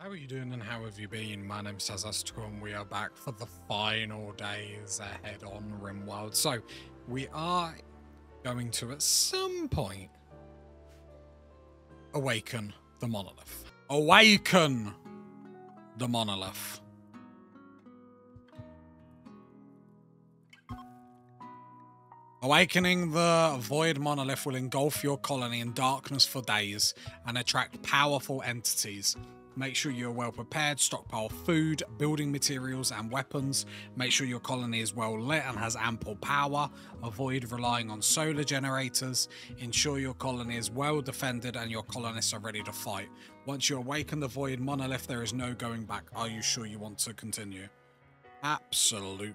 How are you doing and how have you been? My name's Tazastical and we are back for the final days ahead on RimWorld. So, we are going to, at some point, awaken the monolith. Awaken the monolith. Awakening the Void Monolith will engulf your colony in darkness for days and attract powerful entities. Make sure you're well prepared, stockpile food, building materials, and weapons. Make sure your colony is well lit and has ample power. Avoid relying on solar generators. Ensure your colony is well defended and your colonists are ready to fight. Once you awaken the Void Monolith, there is no going back. Are you sure you want to continue? Absolutely.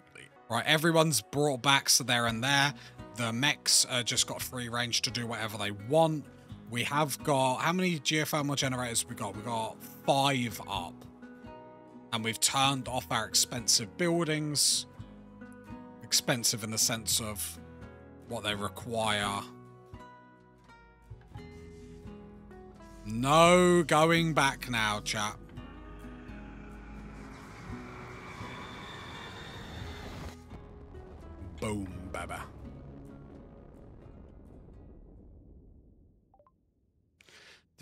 Right, everyone's brought back, so there and there. The mechs uh, just got free range to do whatever they want. We have got... How many geothermal generators we got? We got five up. And we've turned off our expensive buildings. Expensive in the sense of what they require. No going back now, chap. Boom, baby.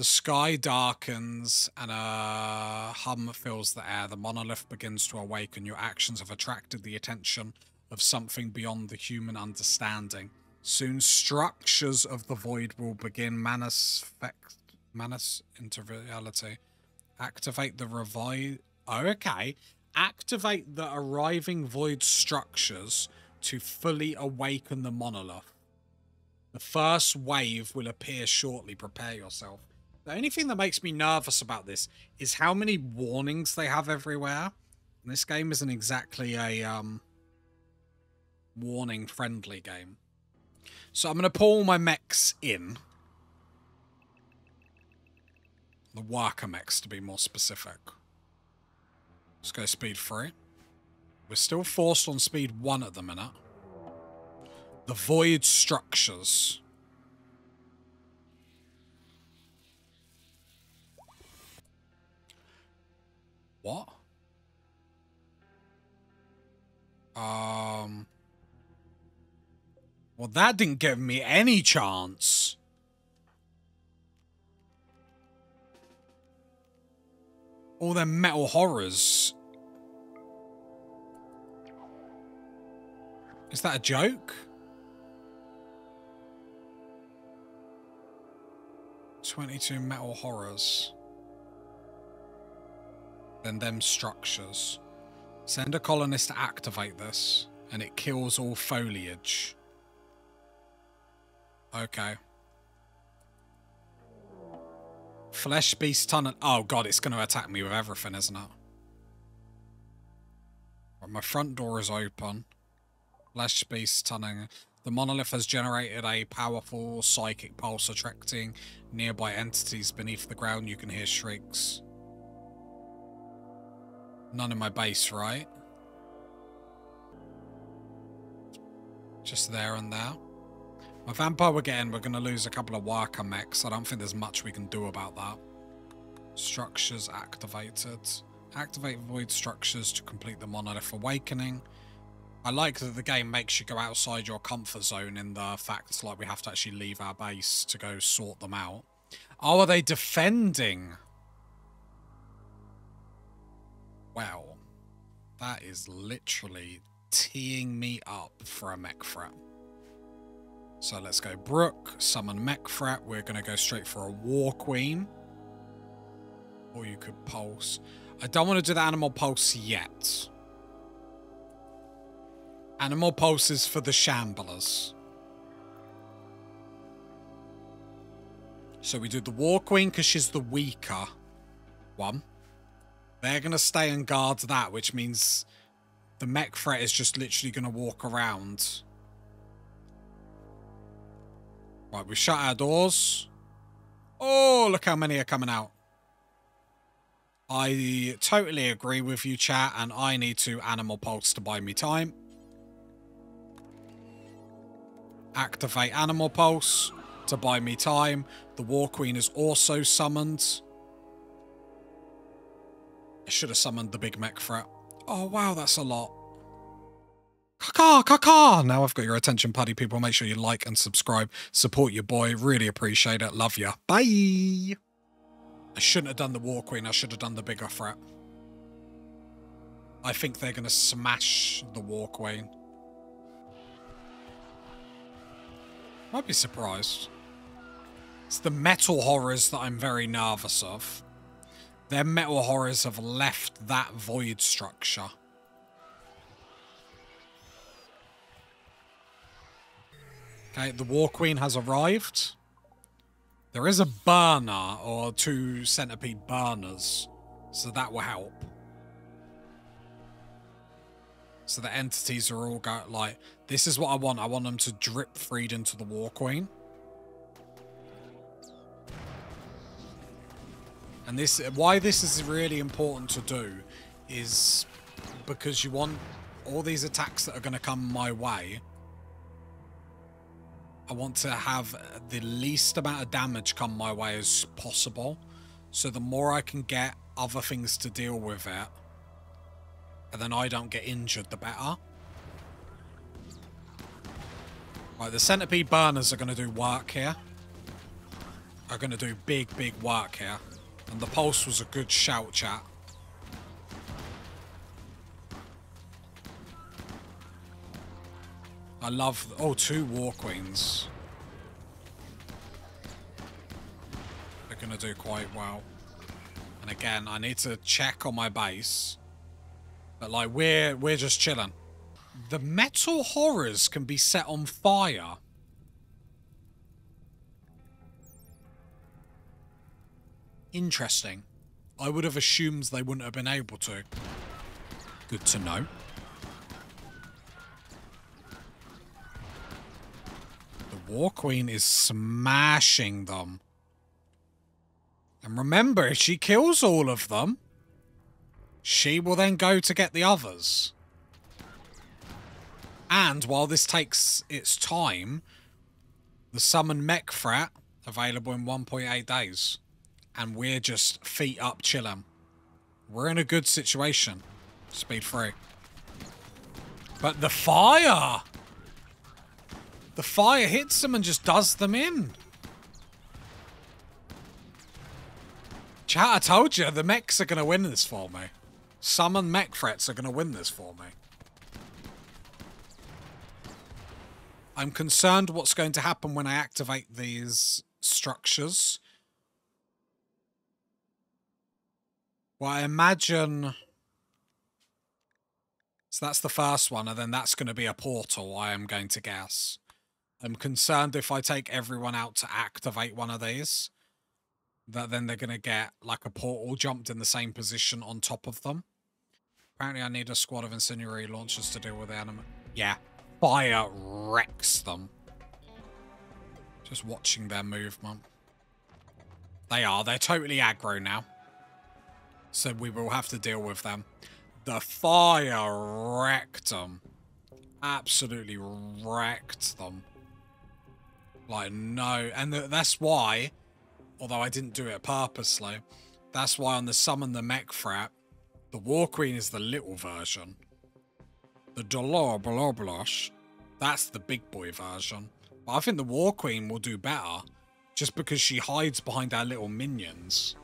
The sky darkens and a hum fills the air. The monolith begins to awaken. Your actions have attracted the attention of something beyond the human understanding. Soon, structures of the void will begin manifest manus into reality. Activate the revive. Oh, okay. Activate the arriving void structures to fully awaken the monolith. The first wave will appear shortly. Prepare yourself. The only thing that makes me nervous about this is how many warnings they have everywhere. And this game isn't exactly a um, warning-friendly game. So I'm going to pull my mechs in. The worker mechs, to be more specific. Let's go speed 3. We're still forced on speed 1 at the minute. The void structures. What? Um... Well, that didn't give me any chance. All them metal horrors. Is that a joke? Twenty-two metal horrors. Then them structures. Send a colonist to activate this, and it kills all foliage. Okay. Flesh beast tunnel. Oh god, it's going to attack me with everything, isn't it? Right, my front door is open. Flesh beast tunnel. The monolith has generated a powerful psychic pulse attracting nearby entities beneath the ground. You can hear shrieks. None in my base, right? Just there and there. My vampire getting, we're going to lose a couple of worker mechs. I don't think there's much we can do about that. Structures activated. Activate void structures to complete the monolith awakening. I like that the game makes you go outside your comfort zone in the fact like we have to actually leave our base to go sort them out. Oh, are they defending? Wow. That is literally teeing me up for a mech threat. So let's go Brook, summon mech threat. We're going to go straight for a War Queen. Or you could pulse. I don't want to do the animal pulse yet. Animal pulses for the shamblers. So we do the War Queen because she's the weaker one. They're going to stay and guard that, which means the mech threat is just literally going to walk around. Right, we shut our doors. Oh, look how many are coming out. I totally agree with you, chat, and I need to Animal Pulse to buy me time. Activate Animal Pulse to buy me time. The War Queen is also summoned. Should have summoned the big mech threat. Oh, wow, that's a lot. Kaka, kaka! Now I've got your attention, putty people. Make sure you like and subscribe. Support your boy. Really appreciate it. Love ya. Bye! I shouldn't have done the War Queen. I should have done the bigger threat. I think they're going to smash the War Queen. Might be surprised. It's the metal horrors that I'm very nervous of. Their metal horrors have left that void structure. Okay, the War Queen has arrived. There is a burner or two centipede burners, so that will help. So the entities are all go like, this is what I want. I want them to drip feed into the War Queen. And this, why this is really important to do is because you want all these attacks that are going to come my way I want to have the least amount of damage come my way as possible. So the more I can get other things to deal with it, and then I don't get injured, the better. Right, the centipede burners are going to do work here. Are going to do big, big work here. And the pulse was a good shout, chat. I love... Oh, two War Queens. They're going to do quite well. And again, I need to check on my base. But, like, we're, we're just chilling. The metal horrors can be set on fire. Interesting. I would have assumed they wouldn't have been able to. Good to know. The War Queen is smashing them. And remember, if she kills all of them, she will then go to get the others. And while this takes its time, the summon mech frat available in 1.8 days. And we're just feet up chilling. We're in a good situation. Speed 3. But the fire! The fire hits them and just does them in. Chat, I told you, the mechs are going to win this for me. Summon mech threats are going to win this for me. I'm concerned what's going to happen when I activate these structures. Well, I imagine... So that's the first one, and then that's going to be a portal, I am going to guess. I'm concerned if I take everyone out to activate one of these, that then they're going to get like a portal jumped in the same position on top of them. Apparently I need a squad of incendiary launchers to deal with the enemy. Yeah, fire wrecks them. Just watching their movement. They are. They're totally aggro now. So we will have to deal with them. The fire wrecked them. Absolutely wrecked them. Like, no. And that's why, although I didn't do it purposely, that's why on the Summon the Mech Threat, the War Queen is the little version. The Dolor Bloblosh, that's the big boy version. But I think the War Queen will do better, just because she hides behind our little minions.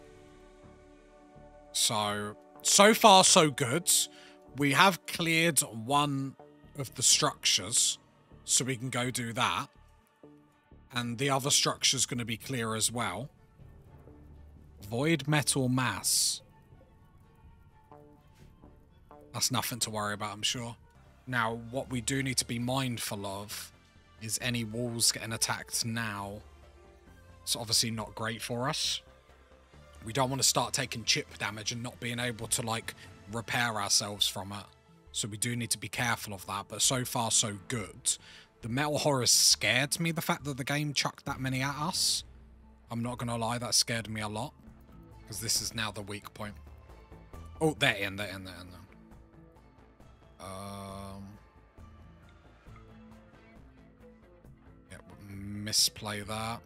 So, so far so good. We have cleared one of the structures, so we can go do that. And the other structure's going to be clear as well. Void metal mass. That's nothing to worry about, I'm sure. Now, what we do need to be mindful of is any walls getting attacked now. It's obviously not great for us. We don't want to start taking chip damage and not being able to, like, repair ourselves from it. So we do need to be careful of that, but so far so good. The Metal Horror scared me, the fact that the game chucked that many at us. I'm not going to lie, that scared me a lot. Because this is now the weak point. Oh, they're in, they're in, they're in. Um, yeah, misplay that.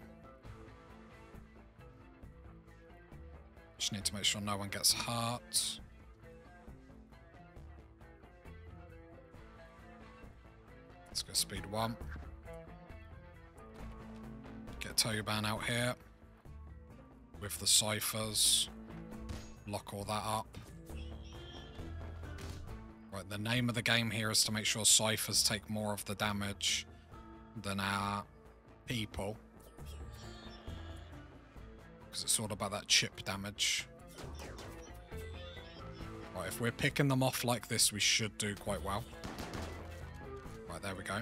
Just need to make sure no one gets hurt. Let's go speed one. Get Toban out here. With the scythers. Lock all that up. Right, the name of the game here is to make sure scythers take more of the damage than our people. Because it's all about that chip damage. Right, if we're picking them off like this, we should do quite well. Right, there we go.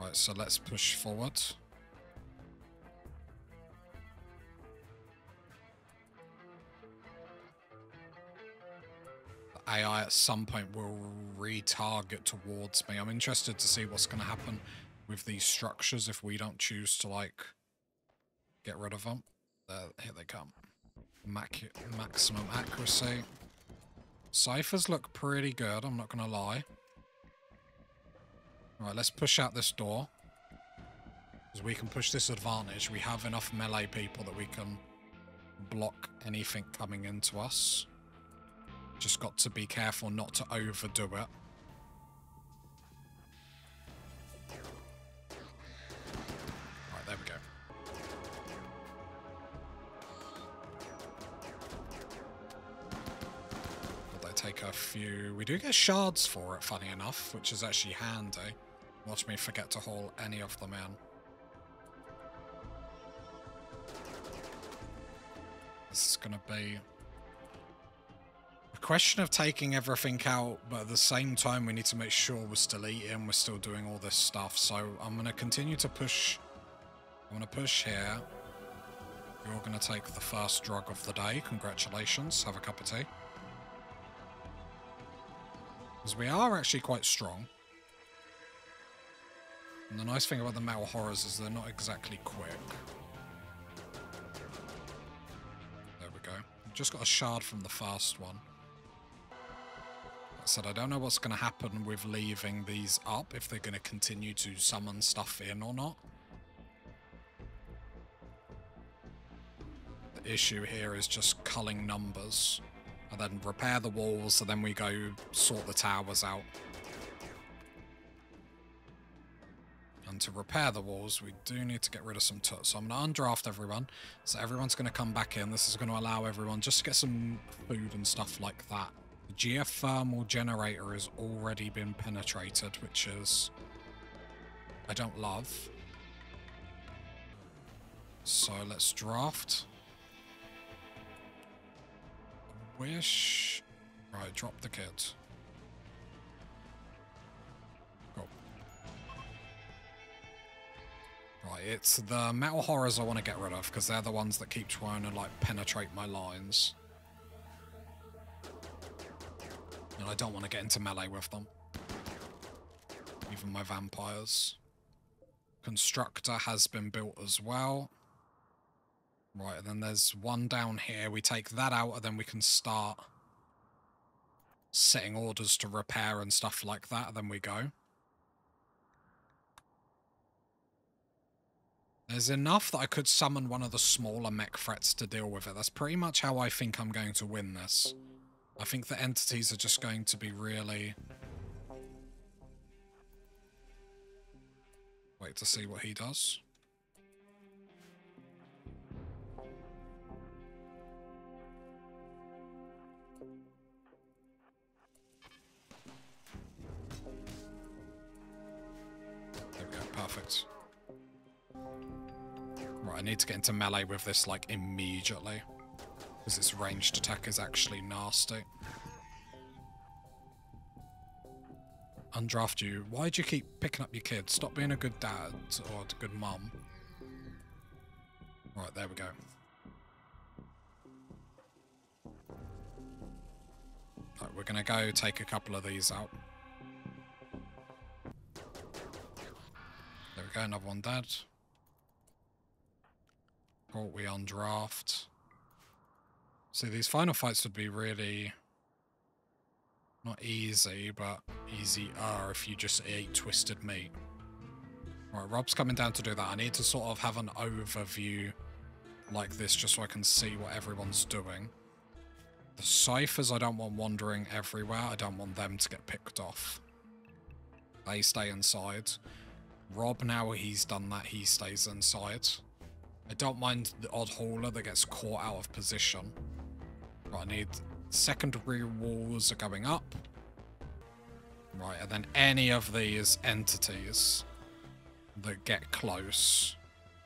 Right, so let's push forward. AI at some point will retarget towards me. I'm interested to see what's going to happen with these structures if we don't choose to, like, get rid of them. There, uh, here they come. Mac maximum accuracy. Scythers look pretty good, I'm not going to lie. Right, let's push out this door. Because we can push this advantage. We have enough melee people that we can block anything coming into us. Just got to be careful not to overdo it. A few... We do get shards for it, funny enough, which is actually handy. Watch me forget to haul any of them in. This is going to be a question of taking everything out, but at the same time, we need to make sure we're still eating, we're still doing all this stuff. So I'm going to continue to push. I'm going to push here. You're going to take the first drug of the day. Congratulations. Have a cup of tea. Because we are actually quite strong. And the nice thing about the metal horrors is they're not exactly quick. There we go. Just got a shard from the first one. I said I don't know what's going to happen with leaving these up, if they're going to continue to summon stuff in or not. The issue here is just culling numbers. And then repair the walls, and then we go sort the towers out. And to repair the walls, we do need to get rid of some tut. So I'm going to undraft everyone. So everyone's going to come back in. This is going to allow everyone just to get some food and stuff like that. The geothermal generator has already been penetrated, which is... I don't love. So let's draft. Wish... Right, drop the kit. Right, it's the metal horrors I want to get rid of, because they're the ones that keep trying to, like, penetrate my lines. And I don't want to get into melee with them. Even my vampires. Constructor has been built as well. Right, and then there's one down here. We take that out, and then we can start setting orders to repair and stuff like that. And Then we go. There's enough that I could summon one of the smaller mech threats to deal with it. That's pretty much how I think I'm going to win this. I think the entities are just going to be really... Wait to see what he does. Perfect. Right, I need to get into melee with this, like, immediately. Because its ranged attack is actually nasty. Undraft you. Why'd you keep picking up your kids? Stop being a good dad or a good mum. Right, there we go. Right, we're gonna go take a couple of these out. There we go, another one dead. What we on draft. See, these final fights would be really not easy, but easier if you just ate twisted meat. Right, Rob's coming down to do that. I need to sort of have an overview like this just so I can see what everyone's doing. The scythers I don't want wandering everywhere. I don't want them to get picked off. They stay inside. Rob, now he's done that, he stays inside. I don't mind the odd hauler that gets caught out of position. Right, I need secondary walls are going up. Right, and then any of these entities that get close,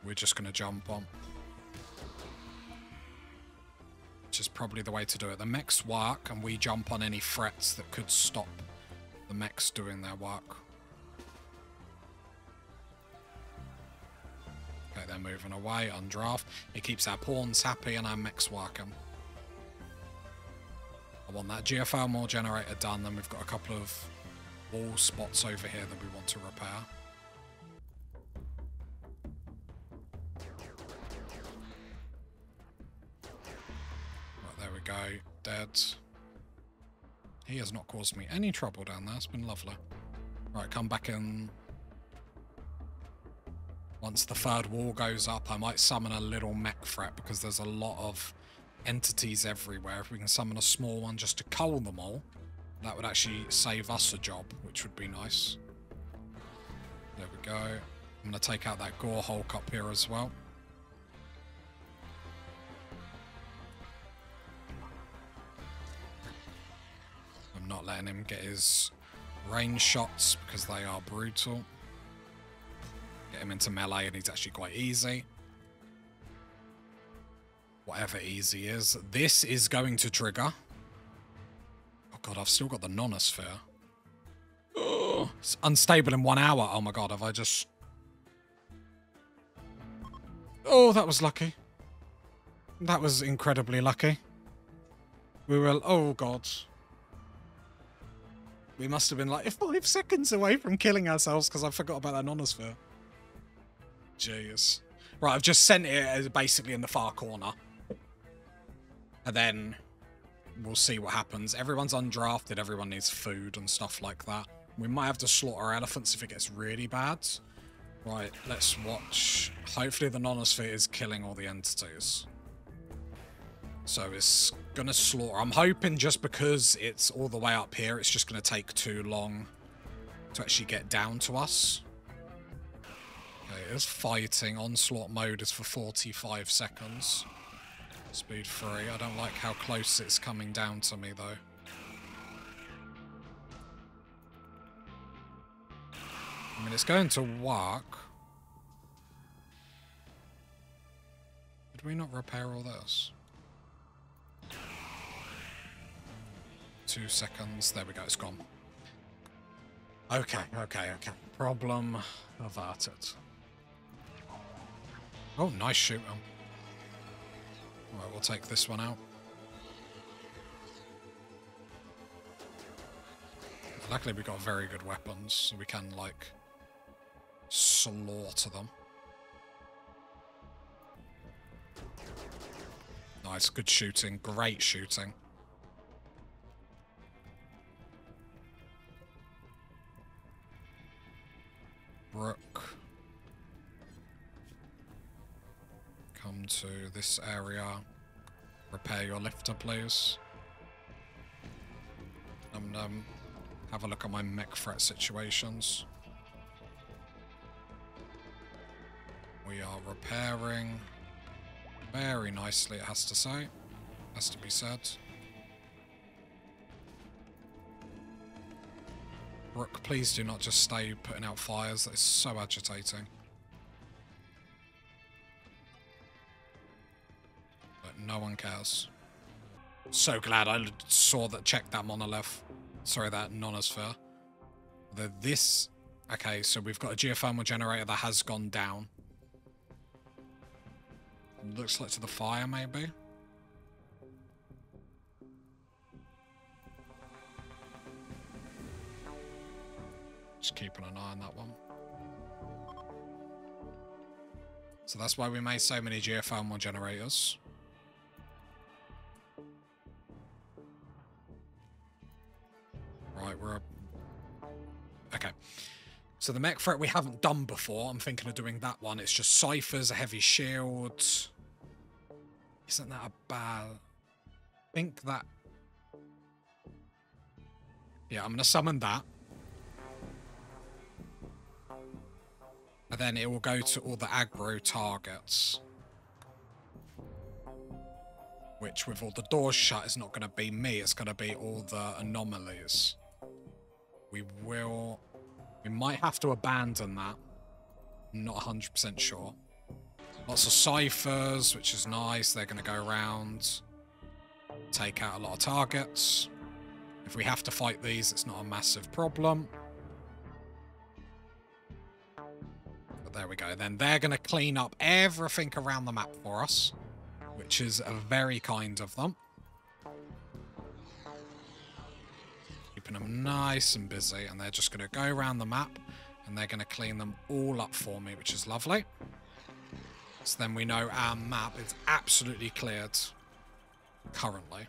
we're just going to jump on. Which is probably the way to do it. The mechs work, and we jump on any threats that could stop the mechs doing their work. They're moving away on draft. It keeps our pawns happy and our mechs working. I want that geothermal generator done, then we've got a couple of wall spots over here that we want to repair. Right, there we go. Dead. He has not caused me any trouble down there. It's been lovely. Right, come back in. Once the third wall goes up, I might summon a little mech threat because there's a lot of entities everywhere. If we can summon a small one just to cull them all, that would actually save us a job, which would be nice. There we go. I'm going to take out that Gore Hulk up here as well. I'm not letting him get his range shots because they are brutal. Get him into melee and he's actually quite easy. Whatever easy is. This is going to trigger. Oh god, I've still got the nociosphere. Oh, it's unstable in one hour. Oh my god, have I just... Oh, that was lucky. That was incredibly lucky. We were... Oh god. We must have been like five seconds away from killing ourselves because I forgot about that nociosphere. Jeez. Right, I've just sent it basically in the far corner. And then we'll see what happens. Everyone's undrafted, everyone needs food and stuff like that. We might have to slaughter elephants if it gets really bad. Right, let's watch. Hopefully the nociosphere is killing all the entities. So it's gonna slaughter. I'm hoping just because it's all the way up here, it's just gonna take too long to actually get down to us. Okay, it is fighting. Onslaught mode is for 45 seconds. Speed 3. I don't like how close it's coming down to me, though. I mean, it's going to work. Did we not repair all this? Two seconds. There we go, it's gone. Okay, okay, okay. Problem averted. Oh, nice shoot. Right, we'll take this one out. Luckily we've got very good weapons, so we can, like, slaughter them. Nice, good shooting, great shooting. Brook. To this area. Repair your lifter, please. And um, have a look at my mech threat situations. We are repairing very nicely, it has to say. Has to be said. Rook, please do not just stay putting out fires. That is so agitating. No one cares. So glad I saw that, checked that monolith. Sorry, that nociosphere. The, this... Okay, so we've got a geothermal generator that has gone down. Looks like to the fire, maybe? Just keeping an eye on that one. So that's why we made so many geothermal generators. Right, we're... Up. Okay. So the mech threat we haven't done before. I'm thinking of doing that one. It's just scythers, a heavy shield. Isn't that a bad... I think that Yeah, I'm going to summon that. And then it will go to all the aggro targets. Which, with all the doors shut, is not going to be me. It's going to be all the anomalies. We will... We might have to abandon that. I'm not 100% sure. Lots of scythers, which is nice. They're going to go around, take out a lot of targets. If we have to fight these, it's not a massive problem. But there we go. Then they're going to clean up everything around the map for us, which is a very kind of them. Keeping them nice and busy, and they're just going to go around the map, and they're going to clean them all up for me, which is lovely. So then we know our map is absolutely cleared currently.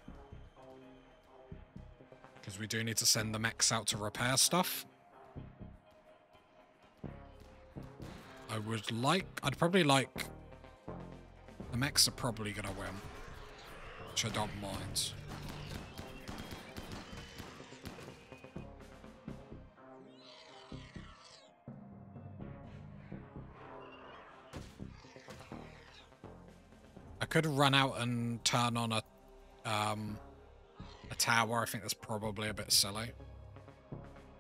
Because we do need to send the mechs out to repair stuff. I would like... I'd probably like... The mechs are probably going to win. Which I don't mind. Could run out and turn on a um, a tower. I think that's probably a bit silly.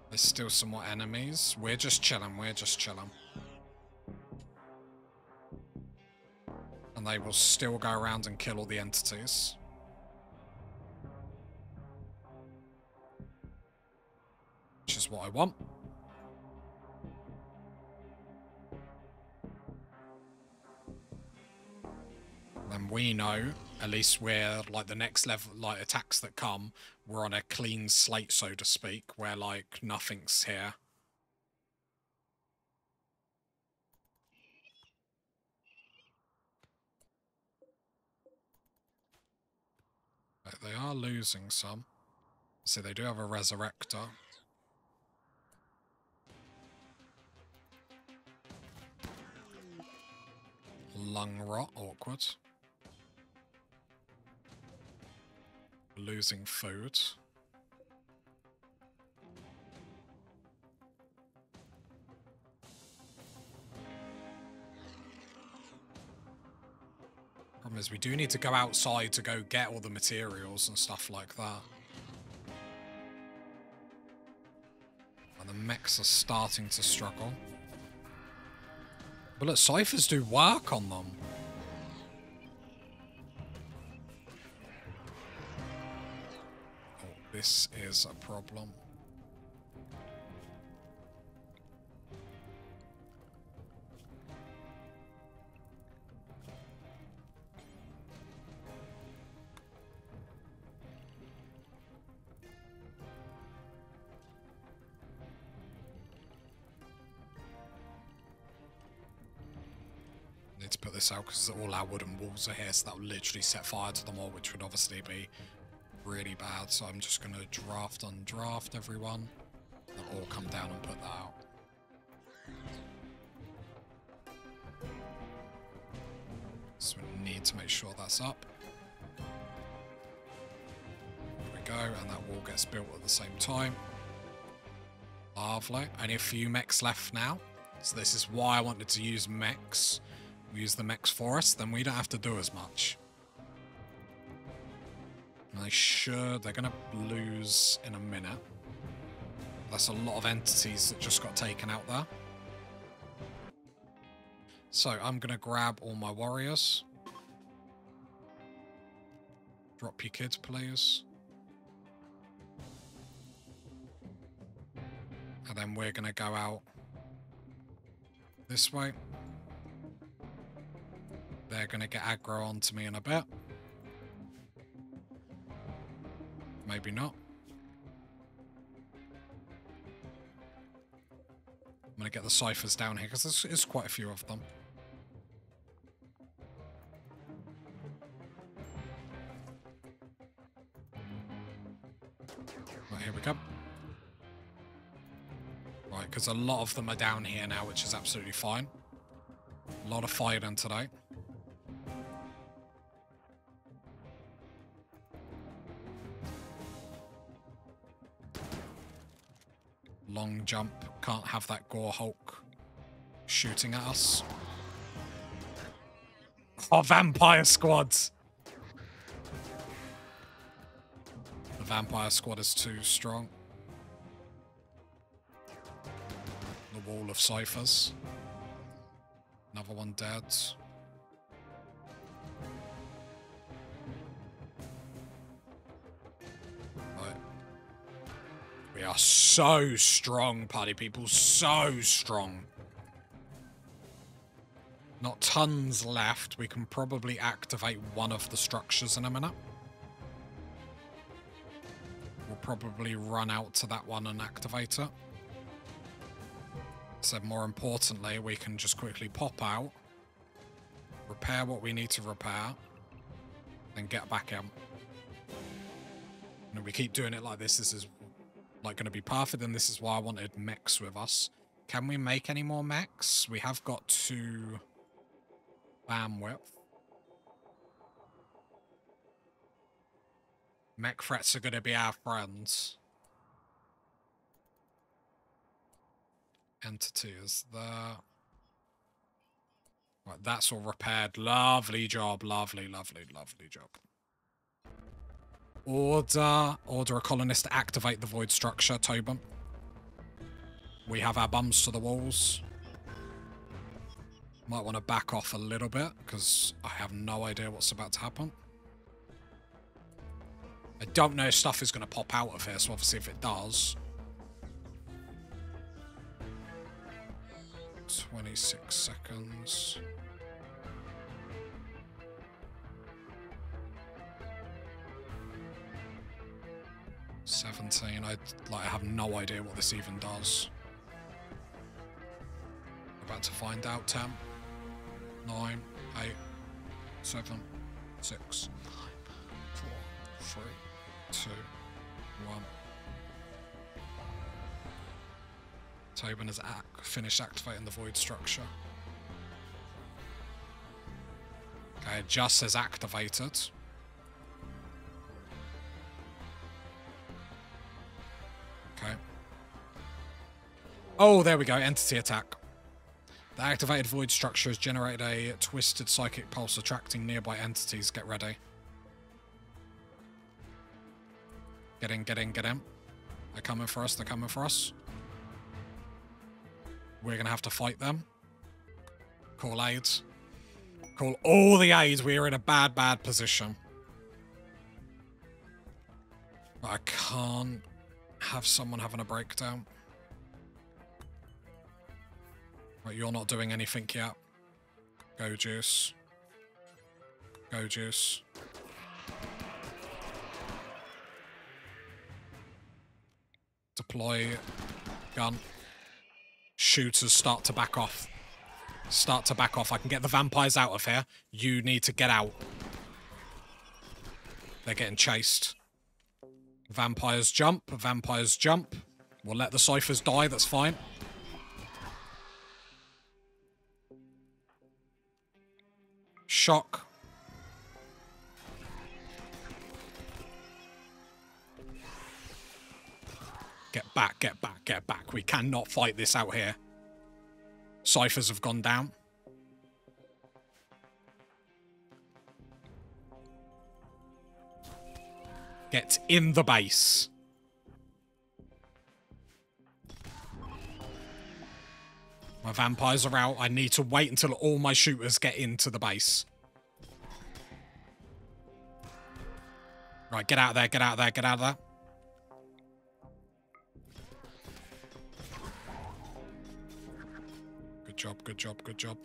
There's still some more enemies. We're just chilling. We're just chilling. And they will still go around and kill all the entities. Which is what I want. Then we know at least we're like the next level like attacks that come we're on a clean slate so to speak where like nothing's here. They are losing some. See they do have a resurrector. Lung rot awkward losing food. Problem is we do need to go outside to go get all the materials and stuff like that. And the mechs are starting to struggle. But look, scythers do work on them. This is a problem. Need to put this out because all our wooden walls are here, so that will literally set fire to them all, which would obviously be really bad, so I'm just going to draft on draft everyone. They'll all come down and put that out. So we need to make sure that's up. There we go, and that wall gets built at the same time. Lovely. Only a few mechs left now. So this is why I wanted to use mechs. We use the mechs for us, then we don't have to do as much. They should. They're going to lose in a minute. That's a lot of entities that just got taken out there. So I'm going to grab all my warriors. Drop your kids, please. And then we're going to go out this way. They're going to get aggro onto me in a bit. Maybe not. I'm going to get the scythers down here because there's, there's quite a few of them. Right, here we go. Right, because a lot of them are down here now, which is absolutely fine. A lot of fighting today. Jump. Can't have that Gore Hulk shooting at us. Our vampire squads! The vampire squad is too strong. The wall of scythers. Another one dead. Are so strong, party people. So strong. Not tons left. We can probably activate one of the structures in a minute. We'll probably run out to that one and activate it. So more importantly, we can just quickly pop out, repair what we need to repair, and get back in. And if we keep doing it like this, this is like going to be perfect, and this is why I wanted mechs with us. Can we make any more mechs? We have got two bandwidth. Mech threats are going to be our friends. Entity is there. Right, that's all repaired. Lovely job, lovely, lovely, lovely job. Order, order a colonist to activate the void structure, Tobin. We have our bums to the walls. Might want to back off a little bit, because I have no idea what's about to happen. I don't know if stuff is going to pop out of here, so obviously if it does... 26 seconds... 17. I like I have no idea what this even does. About to find out. 10, 9, 8, 7, 6, 5, 4, 3, 2, 1. Tobin has finished activating the void structure. Okay, it just says activated. Oh, there we go. Entity attack. The activated void structure has generated a twisted psychic pulse attracting nearby entities. Get ready. Get in, get in, get in. They're coming for us, they're coming for us. We're going to have to fight them. Call aids. Call all the aids. We are in a bad, bad position. I can't have someone having a breakdown. Right, you're not doing anything yet. Go, Juice. Go, Juice. Deploy gun. Shooters start to back off. Start to back off. I can get the vampires out of here. You need to get out. They're getting chased. Vampires jump. Vampires jump. We'll let the scythers die. That's fine. Shock. Get back, get back, get back. We cannot fight this out here. Scythers have gone down. Get in the base. My vampires are out. I need to wait until all my shooters get into the base. Right, get out of there, get out of there, get out of there. Good job, good job, good job.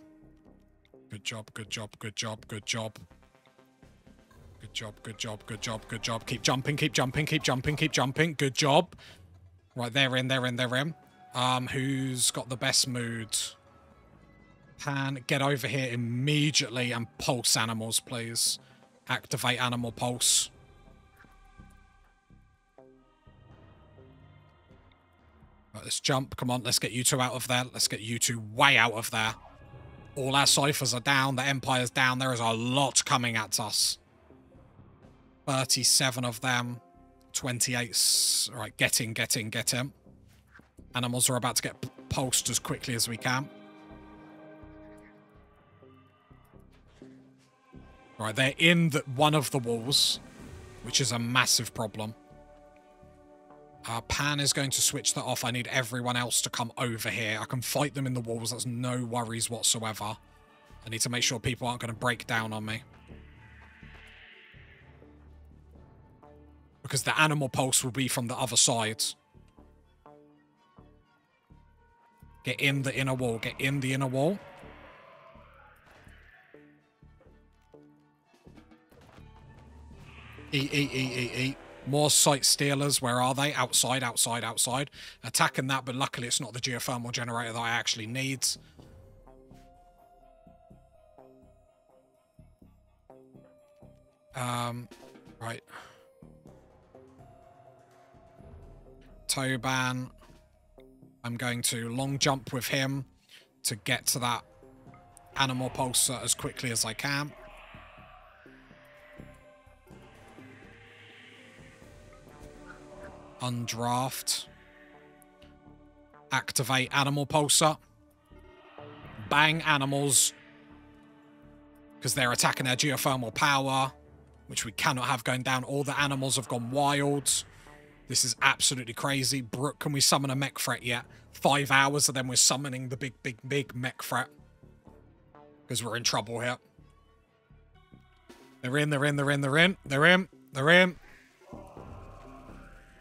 Good job, good job, good job, good job. Good job, good job, good job, good job. Keep jumping, keep jumping, keep jumping, keep jumping. Good job. Right, they're in, they're in, they're in. Um, who's got the best mood? Pan, get over here immediately and pulse animals, please. Activate animal pulse. Right, let's jump. Come on, let's get you two out of there. Let's get you two way out of there. All our scythers are down. The Empire's down. There is a lot coming at us. 37 of them. 28. Right, get in, get in, get in. Animals are about to get pulsed as quickly as we can. Right, they're in the, one of the walls, which is a massive problem. Uh, Pan is going to switch that off. I need everyone else to come over here. I can fight them in the walls. That's no worries whatsoever. I need to make sure people aren't going to break down on me. Because the animal pulse will be from the other side. Get in the inner wall. Get in the inner wall. Eat, eat, eat, eat, eat. More sight stealers. Where are they? Outside, outside, outside. Attacking that, but luckily it's not the geothermal generator that I actually need. Um, right. Toban. I'm going to long jump with him to get to that animal pulser as quickly as I can. Undraft. Activate animal pulser. Bang animals. Because they're attacking their geothermal power. Which we cannot have going down. All the animals have gone wild. This is absolutely crazy. Brooke, can we summon a mech threat yet? Five hours and then we're summoning the big, big, big mech threat. Because we're in trouble here. They're in, they're in, they're in, they're in. They're in, they're in.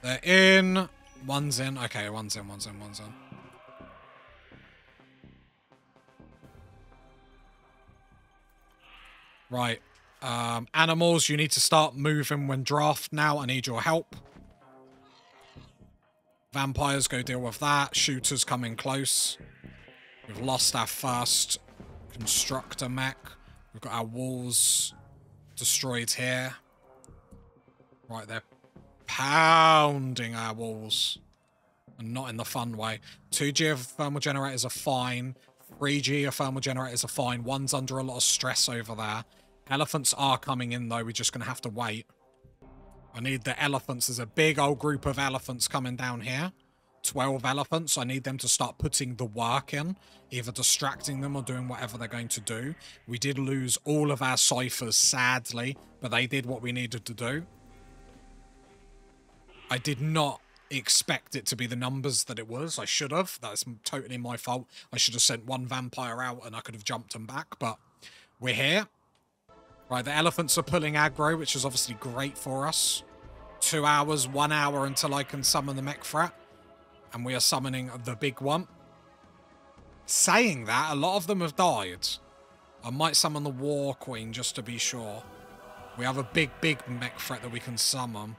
They're in. One's in. Okay, one's in, one's in, one's in. Right. Um, animals, you need to start moving when draft now. I need your help. Vampires, go deal with that. Shooters coming close. We've lost our first constructor mech. We've got our walls destroyed here. Right, they're pounding our walls. And not in the fun way. 2G of thermal generators are fine. 3G of thermal generators are fine. One's under a lot of stress over there. Elephants are coming in, though. We're just going to have to wait. I need the elephants. There's a big old group of elephants coming down here. 12 elephants. I need them to start putting the work in, either distracting them or doing whatever they're going to do. We did lose all of our scythers, sadly, but they did what we needed to do. I did not expect it to be the numbers that it was. I should have. That's totally my fault. I should have sent one vampire out and I could have jumped them back, but we're here. Right, the elephants are pulling aggro, which is obviously great for us. Two hours, one hour until I can summon the mech threat. And we are summoning the big one. Saying that, a lot of them have died. I might summon the War Queen just to be sure. We have a big, big mech threat that we can summon.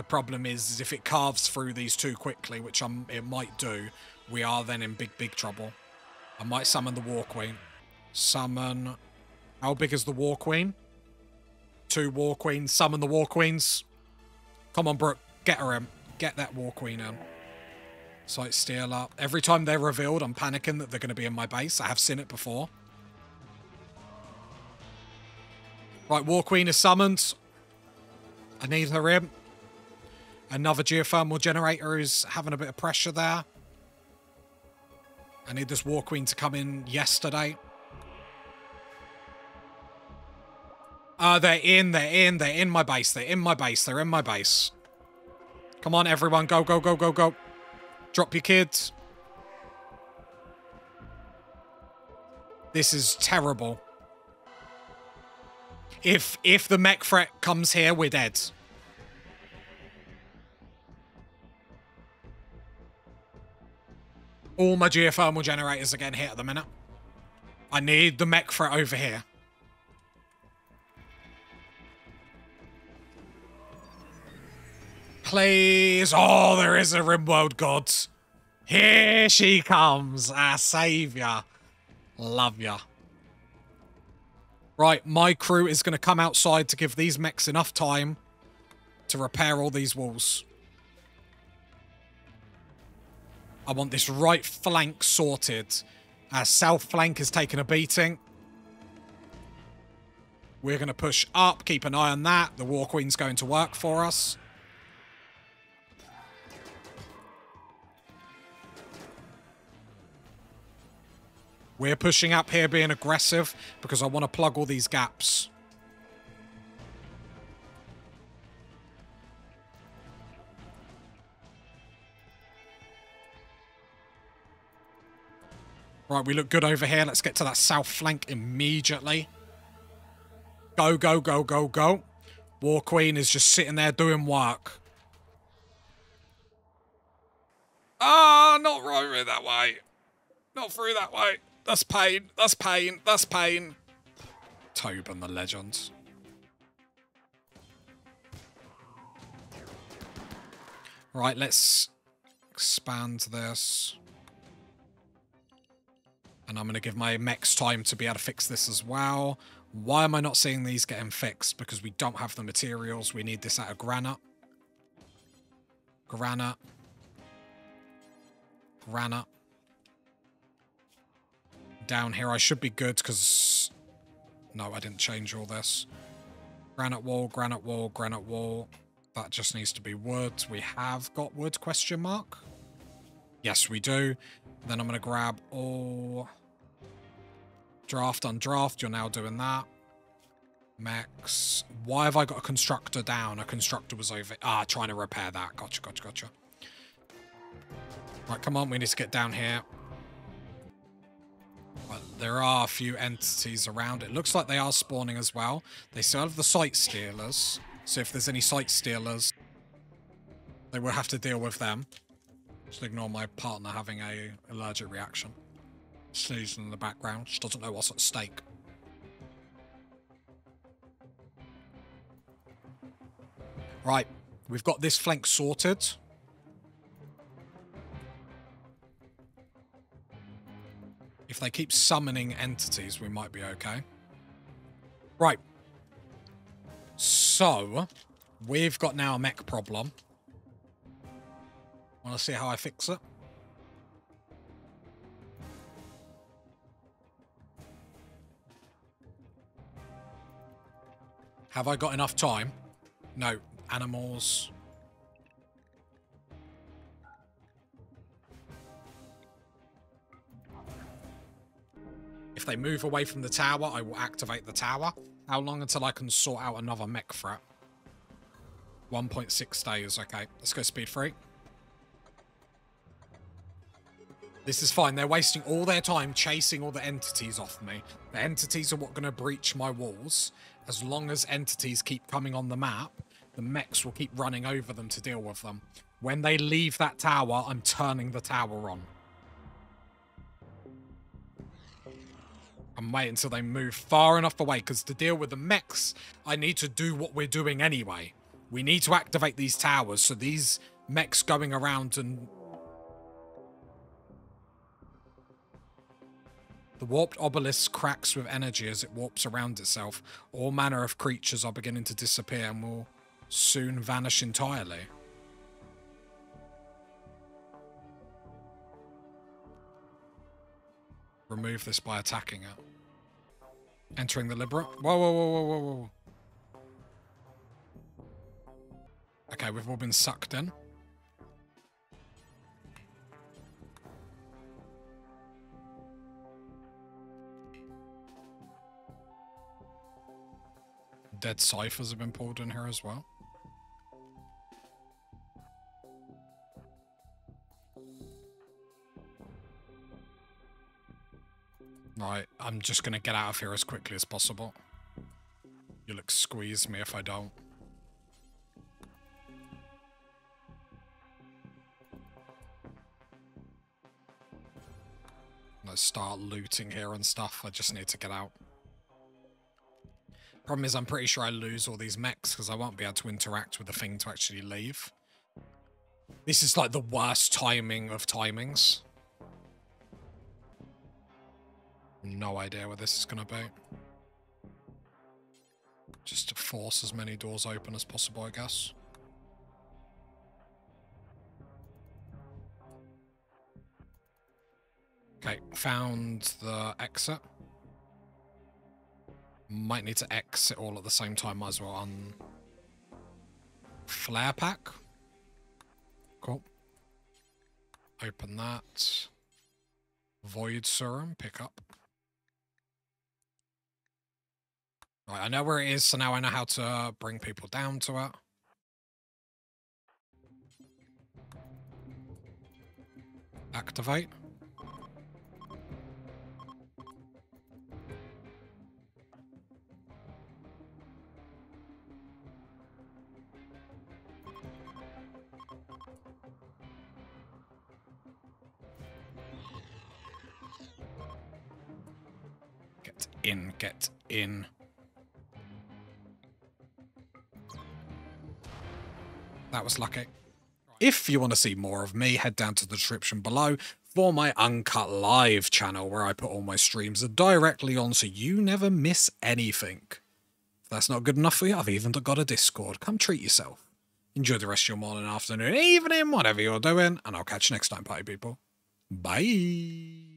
The problem is, is if it carves through these too quickly, which I'm, it might do, we are then in big, big trouble. I might summon the War Queen. Summon how big is the War Queen? Two War Queens. Summon the War Queens. Come on, Brooke. Get her in. Get that War Queen in. Site steal up. Every time they're revealed, I'm panicking that they're going to be in my base. I have seen it before. Right, War Queen is summoned. I need her in. Another geothermal generator is having a bit of pressure there. I need this War Queen to come in yesterday. Uh, they're in, they're in, they're in my base. They're in my base. They're in my base. Come on, everyone. Go, go, go, go, go. Drop your kids. This is terrible. If if the mech threat comes here, we're dead. All my geothermal generators are getting hit at the minute. I need the mech for it over here. Please. Oh, there is a Rimworld god. Here she comes, our saviour. Love ya. Right, my crew is going to come outside to give these mechs enough time to repair all these walls. I want this right flank sorted. Our south flank has taken a beating. We're going to push up. Keep an eye on that. The War Queen's going to work for us. We're pushing up here being aggressive because I want to plug all these gaps. Right, we look good over here. Let's get to that south flank immediately. Go, go, go, go, go. War Queen is just sitting there doing work. Ah, not right that way. Not through that way. That's pain. That's pain. That's pain. Tobin the legend. Right, let's expand this. And I'm going to give my mechs time to be able to fix this as well. Why am I not seeing these getting fixed? Because we don't have the materials. We need this out of granite. Granite. Granite. Down here I should be good because... No, I didn't change all this. Granite wall, granite wall, granite wall. That just needs to be wood. We have got wood, question mark. Yes, we do. Then I'm going to grab all... Draft on draft, you're now doing that. Max. Why have I got a constructor down? A constructor was over... Ah, trying to repair that. Gotcha, gotcha, gotcha. Right, come on, we need to get down here. There are a few entities around. It looks like they are spawning as well. They still have the Sight Stealers. So if there's any Sight Stealers, they will have to deal with them. Just ignore my partner having a allergic reaction snoozing in the background. She doesn't know what's at stake. Right, we've got this flank sorted. If they keep summoning entities, we might be okay. Right. So, we've got now a mech problem. Want to see how I fix it? Have I got enough time? No. Animals. If they move away from the tower, I will activate the tower. How long until I can sort out another mech threat? 1.6 days. Okay, let's go speed free. This is fine. They're wasting all their time chasing all the entities off me. The entities are what going to breach my walls. As long as entities keep coming on the map, the mechs will keep running over them to deal with them. When they leave that tower, I'm turning the tower on. And wait until they move far enough away, because to deal with the mechs, I need to do what we're doing anyway. We need to activate these towers, so these mechs going around and The warped obelisk cracks with energy as it warps around itself. All manner of creatures are beginning to disappear and will soon vanish entirely. Remove this by attacking it. Entering the Libra. Whoa, whoa, whoa, whoa, whoa, whoa. Okay, we've all been sucked in. Dead scythers have been pulled in here as well. Right, I'm just going to get out of here as quickly as possible. You'll squeeze me if I don't. Let's start looting here and stuff. I just need to get out. Problem is, I'm pretty sure I lose all these mechs because I won't be able to interact with the thing to actually leave. This is like the worst timing of timings. No idea where this is going to be. Just to force as many doors open as possible, I guess. Okay, found the exit. Might need to exit all at the same time. Might as well on flare pack. Cool. Open that. Void serum, pick up. Right, I know where it is, so now I know how to bring people down to it. Activate. In, get in. That was lucky. If you want to see more of me, head down to the description below for my Uncut Live channel where I put all my streams directly on so you never miss anything. If that's not good enough for you, I've even got a Discord. Come treat yourself. Enjoy the rest of your morning, afternoon, evening, whatever you're doing, and I'll catch you next time, party people. Bye.